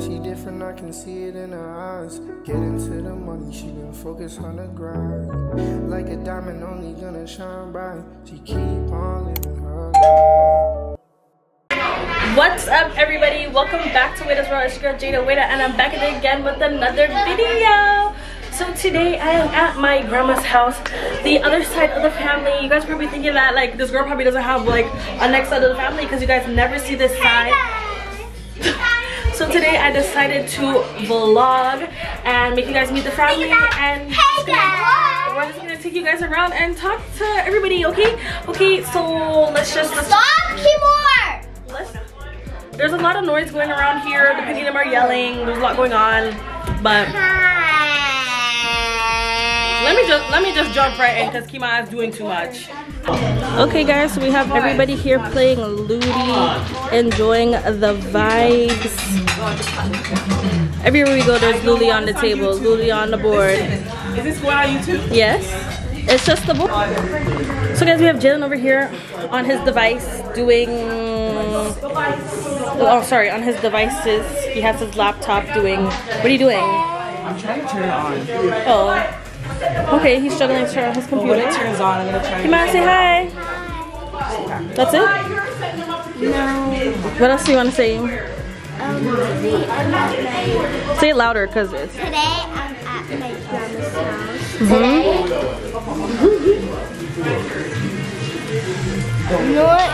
she different, I can see it in her eyes. Get into the money, she been focused on the grind. Like a diamond, only gonna shine bright. She keep on living her life. What's up everybody? Welcome back to Wayda's World. It's your girl Jada Wayda and I'm back again with another video. So today I am at my grandma's house, the other side of the family. You guys probably thinking that like this girl probably doesn't have like a next side of the family because you guys never see this side. so today I decided to vlog and make you guys meet the family and we're just gonna take you guys around and talk to everybody, okay? Okay, so let's just let's Stop, Kimor! Let's, there's a lot of noise going around here. The Panitum are yelling. There's a lot going on. But let me just let me just jump right in because Kima is doing too much. Okay guys, so we have everybody here playing Ludi, enjoying the vibes. Everywhere we go, there's Ludi on the table, Ludi on the board. Is this going on YouTube? Yes, it's just the board. So guys, we have Jalen over here on his device doing, oh sorry, on his devices. He has his laptop doing, what are you doing? I'm trying to turn it on. Oh, okay, he's struggling to turn on his But when computer. it turns on, I'm gonna try. Come on, say hi. That's it? No. What else do you want to say? Um, today I'm at my, Say it louder, cause it's. today I'm at my grandma's house. You know what?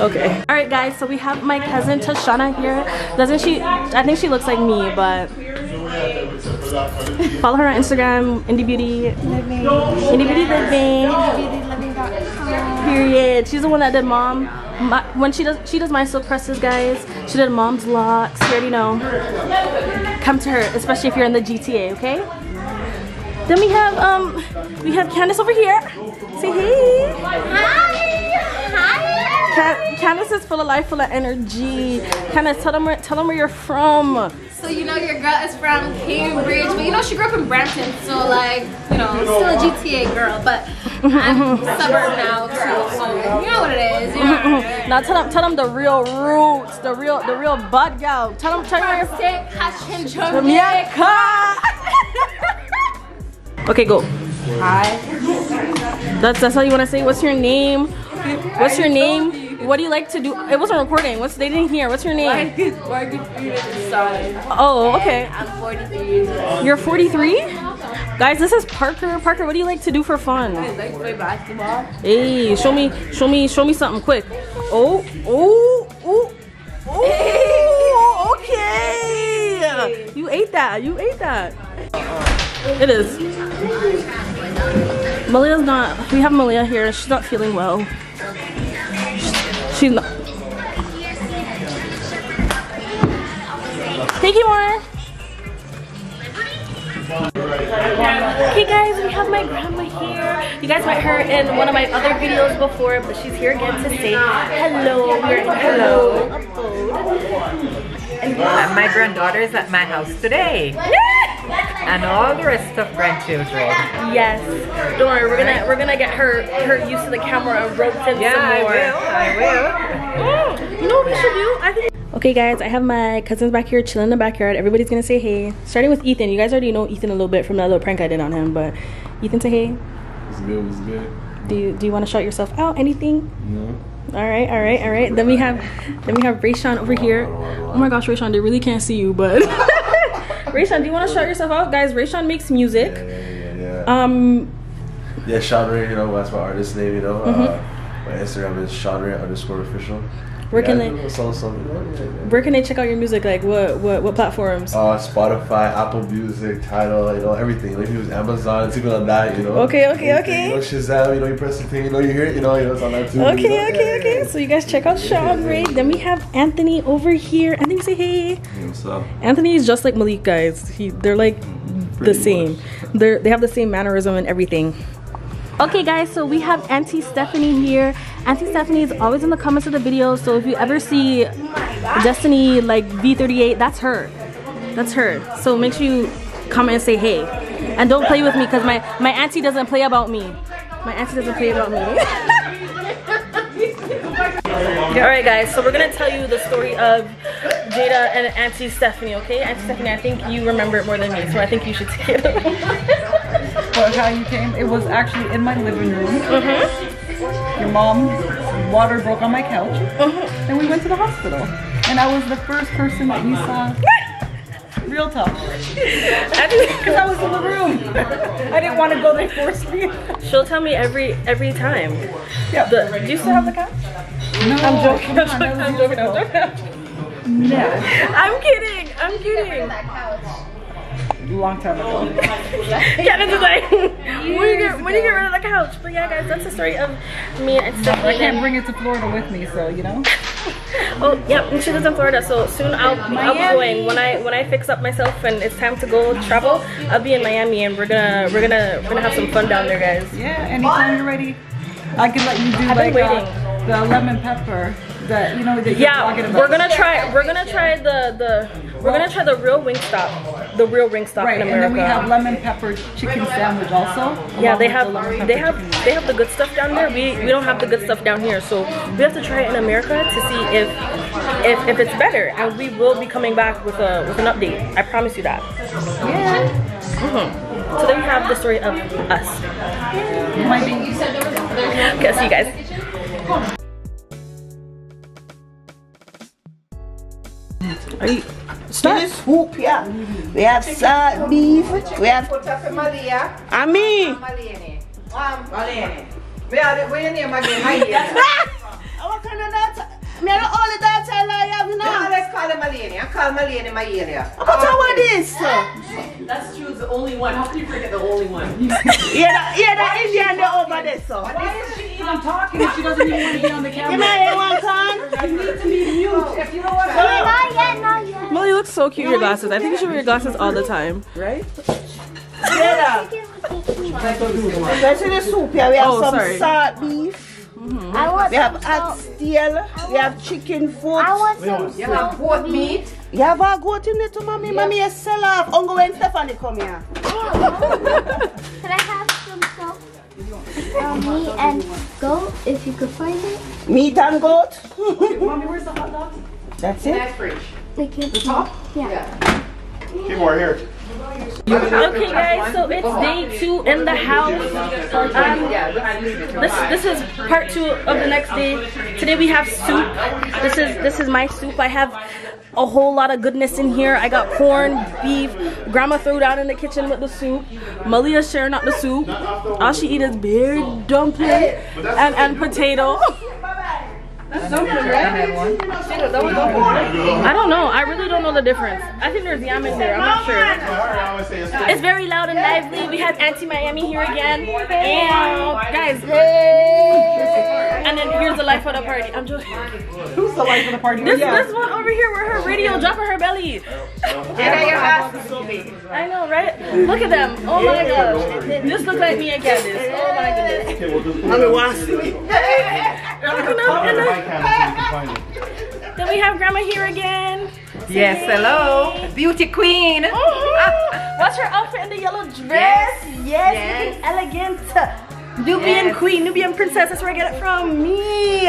Okay. All right, guys. So we have my cousin Tashana here. Doesn't she? I think she looks like me, but follow her on Instagram, Indie Beauty, Living. Indie Beauty Living. Period. She's the one that did mom. My, when she does, she does my silk presses, guys. She did mom's locks. You already know. Come to her, especially if you're in the GTA. Okay. Then we have um, we have Candace over here. Say hey. Hi! Hi! Can- Candace is full of life, full of energy. Candace, tell them where, tell them where you're from. So you know your girl is from Cambridge, but you know she grew up in Brampton, so like you know still a GTA girl, but I'm suburb now too, so you know what it is. You know what it is. Now tell them, tell them the real roots, the real, the real bud gal. Tell them, tell them where you're from. Stick, hash, and Jamaica. okay, go. Hi. That's that's all you want to say. What's your name? What's your name? What do you like to do? It wasn't recording. What's they didn't hear. What's your name? Oh, okay. I'm 43 years old. You're 43. Guys, this is Parker. Parker, what do you like to do for fun? I like to play basketball. Hey, show me, show me, show me something quick. Oh, oh, oh, oh, okay. You ate that. You ate that. It is. Malia's not. We have Malia here. She's not feeling well. She's not. Thank you, More. Okay guys, we have my grandma here. You guys met her in one of my other videos before, but she's here again to say hello. We're in hello abode. And uh, my granddaughter is at my house today. And all the rest of grandchildren. Yes. Don't worry, we're gonna we're gonna get her her used to the camera and roped in Yeah, some I more. will. I will. Mm, you know what we should do? I think Okay guys, I have my cousins back here chilling in the backyard. Everybody's gonna say hey. Starting with Ethan. You guys already know Ethan a little bit from that little prank I did on him, but Ethan say hey. It's good, it's good. Do you do you wanna shout yourself out? Anything? No. All right, all right, all right. Then we have, then we have Rayshawn over here. Oh my gosh, Rayshawn, they really can't see you, but Rayshawn, do you want to shout yourself out, guys? Rayshawn makes music. yeah, yeah, yeah. Um, yeah, Shadre, you know, that's my artist name, you know. Uh, Mm-hmm. my Instagram is Shadre underscore official. Where can they- I do a little song, song, you know, yeah, yeah. where can they check out your music? Like, what, what, what platforms? Uh, Spotify, Apple Music, Tidal, you know, everything. Like, if you use Amazon, it's even on that, you know. Okay, okay, Anything, okay. You know, Shazam, you know, you press the thing, you know, you hear it, you know, you know, it's on that too. you know? Okay, Yeah, okay, yeah, okay. yeah. So you guys check out Sean Ray. Then we have Anthony over here. Anthony, say hey. Hey, What's up? Anthony is just like Malik, guys. He, they're like the same. much. They're they have the same mannerism and everything. Okay, guys. So we have Auntie Stephanie here. Auntie Stephanie is always in the comments of the videos. So if you ever see Destiny like V38, that's her. That's her. So make sure you comment and say hey, and don't play with me because my my auntie doesn't play about me. My auntie doesn't play about me. All right, guys. So we're gonna tell you the story of Jada and Auntie Stephanie, okay? Auntie Stephanie, I think you remember it more than me, so I think you should take it. How you came? It was actually in my living room. mm-hmm. Your mom, water broke on my couch, Mm-hmm. and we went to the hospital. And I was the first person that you saw. Real talk. Because I was in the room. I didn't want to go. They forced me. She'll tell me every every time. Yeah. The, do you still have the couch? no, I'm joking. I'm come on, joking. I'm joking. I'm joking. No. I'm kidding. I'm kidding. Long time ago. Kevin is like, when you, get, when you get rid of the couch. But yeah, guys, that's the story of me and stuff. I can't bring it to Florida with me, so you know. Oh, yeah, and she lives in Florida, so soon I'll, I'll be going. When I when I fix up myself and it's time to go travel, I'll be in Miami and we're gonna we're gonna we're gonna have some fun down there, guys. Yeah, anytime you're ready, I can let you do I've been like uh, waiting. the lemon pepper. That you know that Yeah, about. we're gonna try we're gonna try the the we're gonna try the real Wingstop, the real Wingstop Right, in and then we have lemon pepper chicken sandwich also. Yeah, they have the they have chicken. they have the good stuff down there. We we don't have the good stuff down here, so we have to try it in America to see if if, if it's better. And we will be coming back with a with an update. I promise you that. Yeah, hmm So there you have the story of us. it. Okay, see you guys. Are you Start. This hoop, yeah. We have salt beef. We have. Ami. What kind of that? Me are the only dance I like have you know. let's call him Malenia. Call Malenia Mayelia. But what is? That's true. The only one. How can you forget the only one? Yeah, the, yeah, the Indian they over there, so. Why is she even talking if she doesn't even want to be on the Give camera? me a one can. You need to be mute. If you know what? Not yet, not yet. Molly, you look so cute in your glasses. I think you should wear your glasses all the time. Right? Yeah. Let's the soup here. We have Oh, some sorry. salt beef. I want We have some hot salt. steel. We have chicken foot. I want some You have salt goat meat. meat. You have a goat in it to mommy. Mommy, you sell off. Uncle when Stephanie come here. Can I have some salt? Um, meat and goat, if you could find it. Meat and goat. Mommy, where's the hot dog? That's it. That's fridge. The top? Yeah. Keep more here. Okay, guys. So it's day two in the house. Um, this this is part two of the next day. Today we have soup. This is this is my soup. I have a whole lot of goodness in here. I got corn, beef. Grandma threw down in the kitchen with the soup. Malia's sharing out the soup. All she eat is berry dumpling and and potato. I don't know. I really don't know the difference. I think there's yam in there. I'm not sure. It's very loud and lively. We have Auntie Miami here again. And guys, and then here's the life of the party. I'm just Who's the life of the party? this this one over here with her radio dropping her belly. I know, right? Look at them. Oh my gosh. This looks like me and Candace. Oh my goodness. Mommy wants to. Looking up and then, then we have Grandma here again. Yes, hello. Beauty queen. Mhm. What's her outfit in the yellow dress? Yes, looking elegant. Nubian Yes. queen, Nubian princess. That's where I get it from. Me.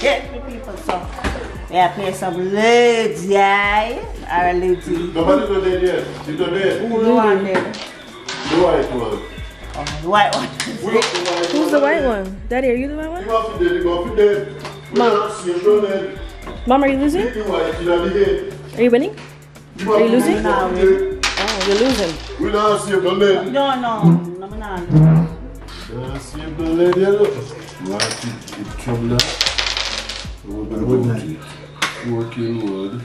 Get the people so. Yeah, play some leads, yeah. Our leads. Who the one there? Oh, the white one. Who's the white one? Daddy, are you the white one? Mom, are you losing? Are you winning? Are you losing? No, Oh, you're losing. We not save the lady. no, no. No, no, no. Save the lady. look. What it, it come now? What about it? Working wood.